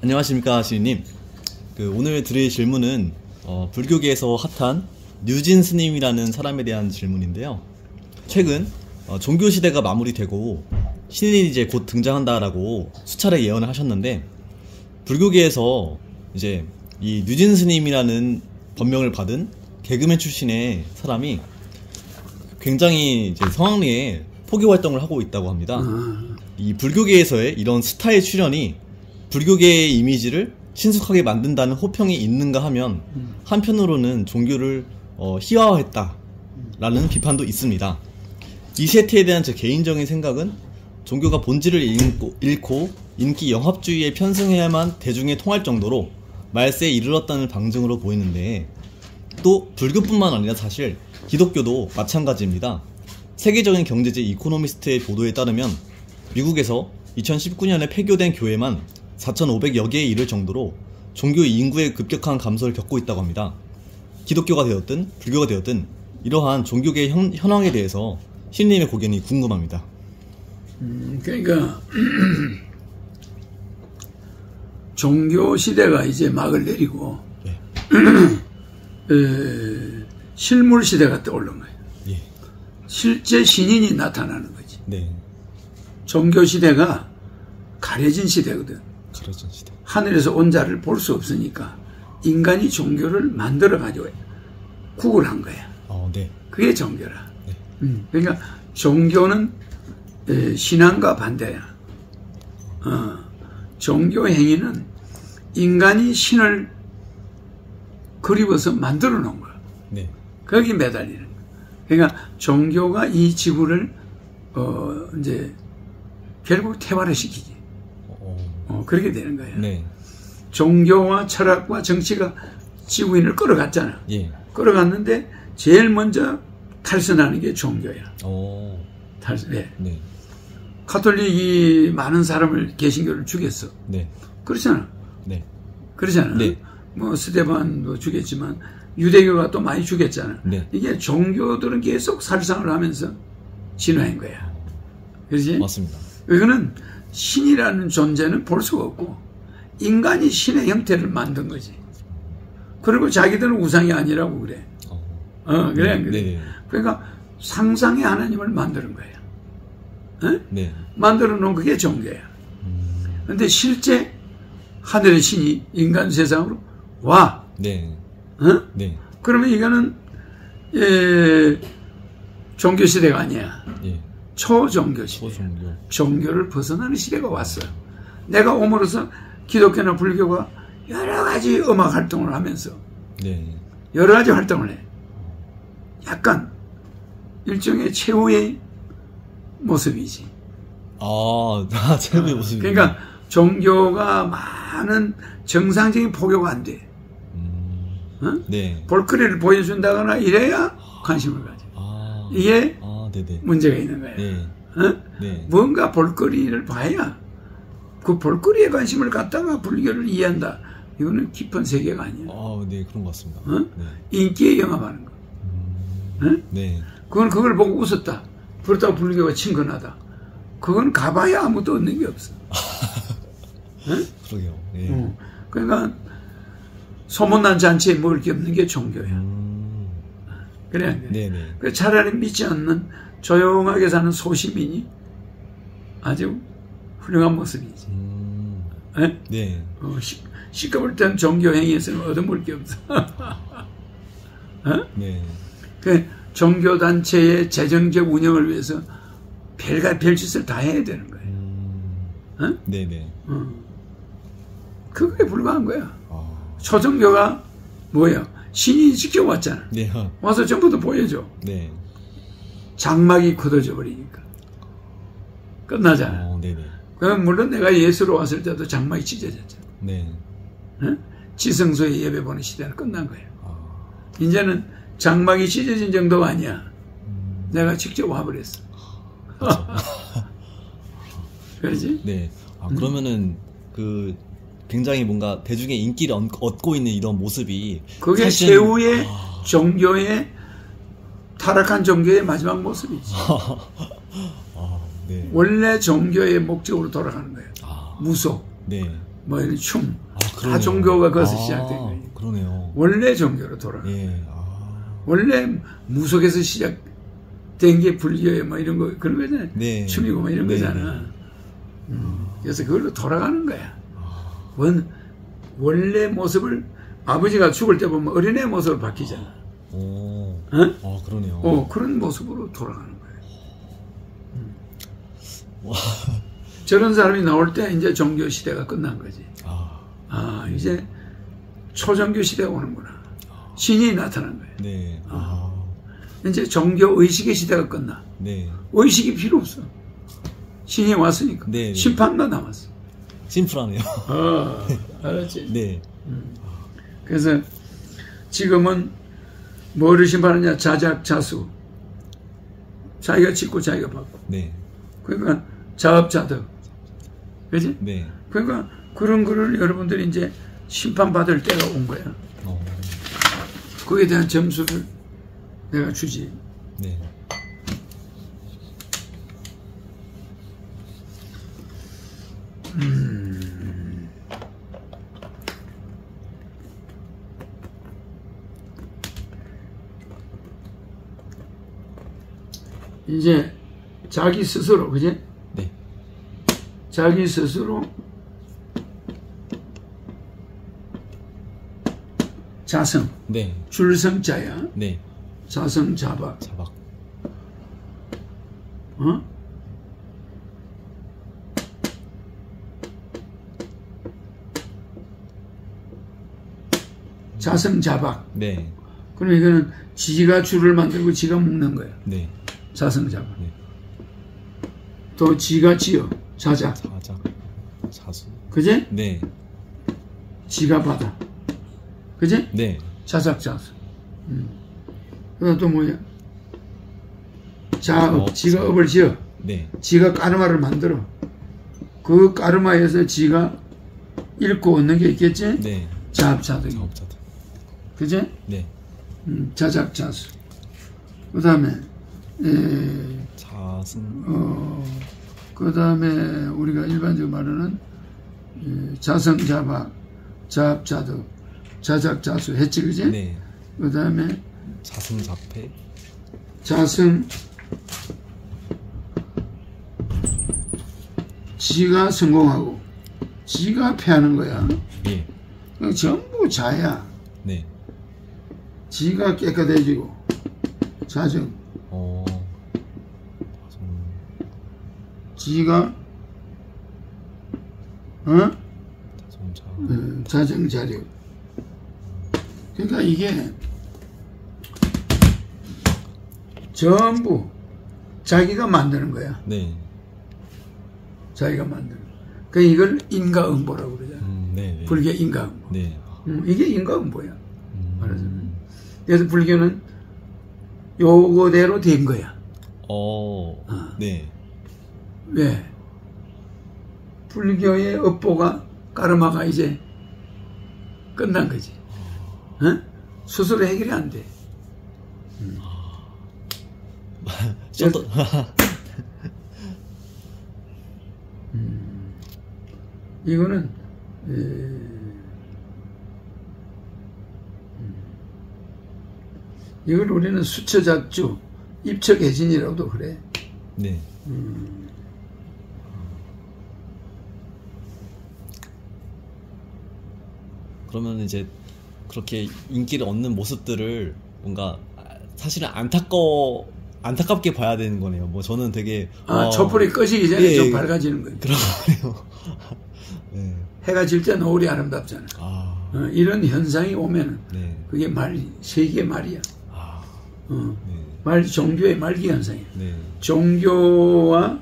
안녕하십니까 시인님. 그 오늘 드릴 질문은 어, 불교계에서 핫한 뉴진 스님이라는 사람에 대한 질문인데요. 최근 어, 종교 시대가 마무리되고 신인이 이제 곧 등장한다라고 수차례 예언을 하셨는데 불교계에서 이제 이 뉴진 스님이라는 법명을 받은 개그맨 출신의 사람이 굉장히 이제 성황리에 포교 활동을 하고 있다고 합니다. 이 불교계에서의 이런 스타의 출연이 불교계의 이미지를 신속하게 만든다는 호평이 있는가 하면 한편으로는 종교를 어, 희화화했다라는 비판도 있습니다. 이 세태에 대한 제 개인적인 생각은 종교가 본질을 잃고, 잃고 인기 영합주의에 편승해야만 대중에 통할 정도로 말세에 이르렀다는 방증으로 보이는데 또 불교뿐만 아니라 사실 기독교도 마찬가지입니다. 세계적인 경제지 이코노미스트의 보도에 따르면 미국에서 2019년에 폐교된 교회만 4,500여 개에 이를 정도로 종교 인구의 급격한 감소를 겪고 있다고 합니다. 기독교가 되었든 불교가 되었든 이러한 종교계의 현, 현황에 대해서 신님의 고견이 궁금합니다. 음, 그러니까 종교 시대가 이제 막을 내리고 예. 에, 실물 시대가 떠오른 거예요. 예. 실제 신인이 나타나는 거지. 네. 종교 시대가 가려진 시대거든. 하늘에서 온 자를 볼 수 없으니까 인간이 종교를 만들어 가지고 구걸한 거야. 어, 네. 그게 종교라. 네. 음, 그러니까 종교는 에, 신앙과 반대야. 어, 종교 행위는 인간이 신을 그리워서 만들어 놓은 거야. 네. 거기 매달리는 거야. 그러니까 종교가 이 지구를 어, 이제 결국 태화를 시키지. 어, 어, 그렇게 되는 거야. 네. 종교와 철학과 정치가 지구인을 끌어갔잖아. 예. 끌어갔는데 제일 먼저 탈선하는 게 종교야. 어, 탈선. 네. 네. 카톨릭이 많은 사람을 개신교를 죽였어. 네. 그렇잖아. 네. 그렇잖아. 네. 뭐 스테반도 죽였지만 유대교가 또 많이 죽였잖아. 네. 이게 종교들은 계속 살상을 하면서 진화한 거야. 그렇지? 맞습니다. 이거는 신이라는 존재는 볼 수가 없고 인간이 신의 형태를 만든 거지. 그리고 자기들은 우상이 아니라고 그래. 어, 어, 그래, 안 네, 그래. 네, 네. 그러니까 상상의 하나님을 만드는 거야. 어? 네. 만들어 놓은 그게 종교야. 근데 실제 하늘의 신이 인간 세상으로 와. 네. 어? 네. 그러면 이거는 예, 종교 시대가 아니야. 예. 초종교 시대. 소종교. 종교를 벗어나는 시대가 왔어요. 내가 옴으로써 기독교나 불교가 여러 가지 음악 활동을 하면서 네. 여러 가지 활동을 해. 약간 일종의 최후의 모습이지. 아, 아 최고의 모습이. 그러니까 종교가 많은 정상적인 포교가 안 돼. 음, 어? 네. 볼거리를 보여준다거나 이래야 관심을 가져. 아. 이게 아. 문제가 있는 거야. 네. 어? 네. 뭔가 볼거리를 봐야 그 볼거리에 관심을 갖다가 불교를 이해한다. 이거는 깊은 세계가 아니야. 아, 네, 그런 것 같습니다. 어? 네. 인기에 영합하는 거. 어? 네. 그건 그걸 보고 웃었다. 그렇다고 불교가 친근하다. 그건 가봐야 아무도 얻는 게 없어. 그러게요. 네. 어. 그러니까 소문난 잔치에 먹을 게 없는 게 종교야. 음, 그래. 안 그래? 네네. 그 차라리 믿지 않는 조용하게 사는 소시민이 아주 훌륭한 모습이지. 음, 에? 네. 어, 시, 시끄러울 땐 종교 행위에서는 얻어먹을 게 없어. 어? 네. 그 종교 단체의 재정적 운영을 위해서 별가 별짓을 다 해야 되는 거예요. 음, 어? 네네. 그거에 불과한 거야. 아, 초종교가 뭐야? 신이 지켜왔잖아. 네. 아, 와서 전부 다 보여줘. 네. 장막이 굳어져 버리니까. 끝나잖아. 어, 네네. 그럼 물론 내가 예수로 왔을 때도 장막이 찢어졌잖아. 네. 응? 지성소에 예배 보는 시대는 끝난 거예요. 아, 이제는 장막이 찢어진 정도가 아니야. 내가 직접 와버렸어. 그러지? 네. 아, 그러면은, 그, 굉장히 뭔가 대중의 인기를 얻- 얻고 있는 이런 모습이. 그게 사실은- 최후의 아, 종교의 타락한 종교의 마지막 모습이지. 아, 네. 원래 종교의 목적으로 돌아가는 거예요. 아, 무속. 네. 뭐 이런 춤, 아, 다. 종교가 거기서 아, 시작된 거예요. 그러네요. 원래 종교로 돌아가. 예. 아. 원래 무속에서 시작된 게 불교에 뭐 이런 거 그런 거잖아요. 네. 춤이고 뭐 이런 네, 거잖아. 네. 음, 그래서 그걸로 돌아가는 거야. 원 원래 모습을 아버지가 죽을 때 보면 어린애 모습으로 바뀌잖아. 오. 어? 아, 그러네요. 어, 그런 모습으로 돌아가는 거예요. 음. 와. 저런 사람이 나올 때 이제 종교 시대가 끝난 거지. 아. 아, 이제 초종교 시대가 오는구나. 신이 나타난 거예요. 네. 아. 이제 종교 의식의 시대가 끝나. 네. 의식이 필요 없어. 신이 왔으니까. 네, 네. 심판만 남았어. 심플하네요. 아, 알았지? 네. 그래서 지금은 뭐를 심판하냐? 자작 자수. 자기가 짓고 자기가 받고. 네. 그러니까 자업자득. 그지? 네. 그러니까 그런 거를 여러분들이 이제 심판받을 때가 온 거야. 어. 거기에 대한 점수를 내가 주지. 네. 이제 자기 스스로, 그지? 네. 자기 스스로 자성, 네. 줄성자야. 네. 자성 자박. 자박. 어? 자성 자박. 네. 그럼 이거는 지가 줄을 만들고 지가 묶는 거야. 네. 자성자박. 네. 또 지가 지어. 자작. 자작. 자수. 그제? 네. 지가 받아. 그제? 네. 자작자수. 음. 그다음 또 뭐야? 자업. 업, 지가. 업을 지어. 네. 지가 까르마를 만들어. 그 까르마에서 지가 읽고 얻는 게 있겠지? 네. 자업자득. 자업자득. 그제? 네. 음, 자작자수. 그 다음에, 자승. 어, 그 다음에 우리가 일반적으로 말하는 에, 자성자박, 자업자득, 자작자수 했지, 그지? 네. 그 다음에 자승자패. 자성, 지가 성공하고, 지가 패하는 거야. 예. 그냥 전부 자야. 네. 지가 깨끗해지고, 자정, 지가, 어? 어, 자정자력. 그러니까 이게 전부 자기가 만드는 거야. 네. 자기가 만드는. 그 이걸 인가응보라고 그러잖아. 음, 네. 네. 불교 인가응보. 네. 음, 이게 인가응보야. 음. 말하자면. 그래서 불교는 요거대로 된 거야. 어. 아. 네. 왜? 불교의 업보가 까르마가 이제 끝난 거지. 어? 스스로 해결이 안 돼. 셔터. 이거는 에, 음, 이걸 우리는 수처작주, 입처개진이라고도 그래. 네. 그러면 이제 그렇게 인기를 얻는 모습들을 뭔가 사실은 안타까 안타깝게 봐야 되는 거네요. 뭐 저는 되게 아, 어, 촛불이 꺼지기 전에 예, 좀 예. 밝아지는. 그런 거네요. 네. 해가 질 때 노을이 아름답잖아. 아, 어, 이런 현상이 오면은 네. 그게 말, 세계 말이야. 아, 어, 네. 말, 종교의 말기 현상이야. 네. 종교와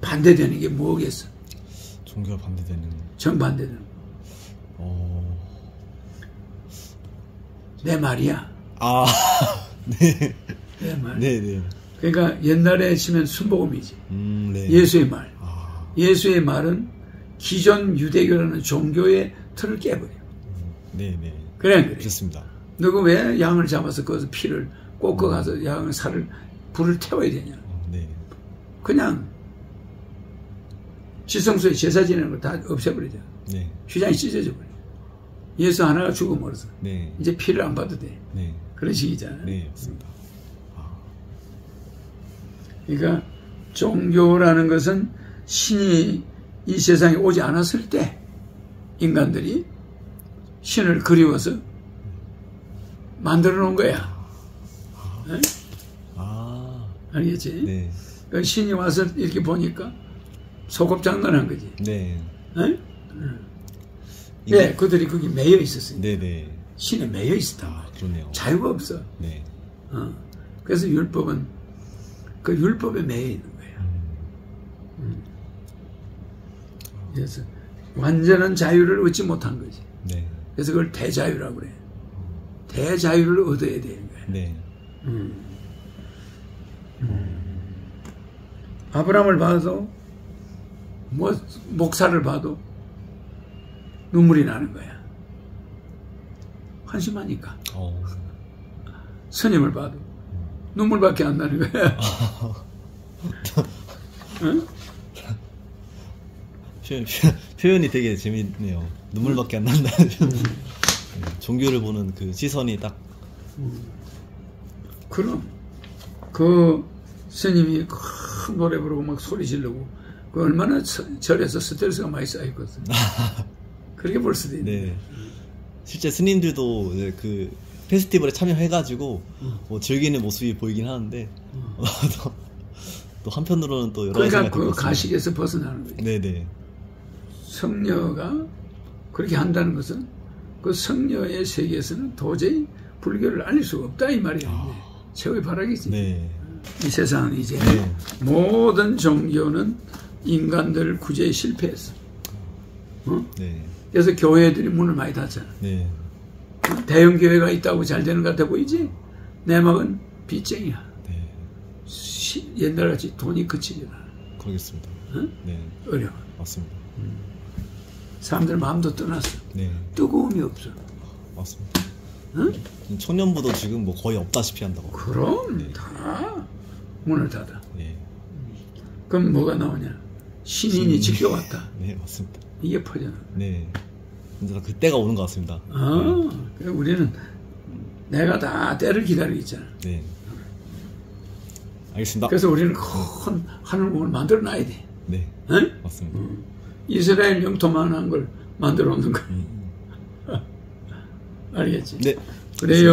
반대되는 게 뭐겠어? 종교가 반대되는. 정 반대되는. 거. 어. 내 말이야. 아, 네. 내 말. 네, 네. 그러니까 옛날에 치면 순복음이지. 음, 네. 예수의 말. 아, 예수의 말은 기존 유대교라는 종교의 틀을 깨버려. 네, 네. 그래, 그래. 그렇습니다. 너가 왜 양을 잡아서 거기서 피를 꽂고 가서 양을 살을 불을 태워야 되냐? 어, 네. 그냥 지성소에 제사 지내는 걸 다 없애버리자. 네. 휘장이 찢어져 버려. 예수 하나가 죽어버려서 네. 이제 피를 안 봐도 돼. 네. 그런 식이잖아요. 네, 맞습니다. 그러니까 종교라는 것은 신이 이 세상에 오지 않았을 때 인간들이 신을 그리워서 만들어 놓은 거야. 에? 아. 알겠지? 네. 그 신이 와서 이렇게 보니까 소꿉장난한 거지. 네. 에? 이 게- 예, 그들이 거기 매여 있었어요. 네, 네. 신에 매여 있었단 아. 그러네요. 자유가 없어. 네. 어. 그래서 율법은 그 율법에 매여 있는 거예요. 음. 그래서 완전한 자유를 얻지 못한 거지. 네. 그래서 그걸 대자유라고 그래. 대자유를 얻어야 되는 거야. 네. 아브라함을 봐도 뭐 목사를 봐도 눈물이 나는 거야. 한심하니까. 어. 스님을 봐도 눈물밖에 안 나는 거야. 응? 표현, 표현- 표현이 되게 재밌네요. 눈물밖에 안 표현. 네, 종교를 보는 그 시선이 딱 그럼 그 스님이 큰 노래 부르고 막 소리 지르고 그 얼마나 저- 절에서 스트레스가 많이 쌓였거든. 그렇게 볼 수도 있네. 네. 실제 스님들도 이제 그 페스티벌에 참여해가지고 뭐 즐기는 모습이 보이긴 하는데 또, 또 한편으로는 또 여러 그러니까 그. 가식에서 벗어나는 거지. 네네. 성녀가 그렇게 한다는 것은 그 성녀의 세계에서는 도저히 불교를 알릴 수가 없다 이 말이야. 최고의 바라기지. 네. 이 세상은 이제 네. 모든 종교는 인간들 구제에 실패했어. 어? 네. 그래서 교회들이 문을 많이 닫잖아. 네. 대형 교회가 있다고 잘 되는 것 같아 보이지? 내막은 빚쟁이야. 네. 시- 옛날같이 돈이 그치지 않아. 그러겠습니다. 응? 네. 어려워. 맞습니다. 사람들 마음도 떠났어. 네. 뜨거움이 없어. 맞습니다. 응? 청년부도 지금 뭐 거의 없다시피 한다고. 그럼 다 문을 닫아. 네. 그럼 뭐가 나오냐? 신인이 지켜왔다. 네, 맞습니다. 이게 퍼져나. 네. 이제 다 그때가 오는 것 같습니다. 아, 그래 우리는 내가 다 때를 기다리고 있잖아. 네. 알겠습니다. 그래서 우리는 큰 하늘문을 만들어 놔야 돼. 네. 응? 맞습니다. 이스라엘 영토만 한 걸 만들어 놓는 거야. 알겠지? 네. 그래요.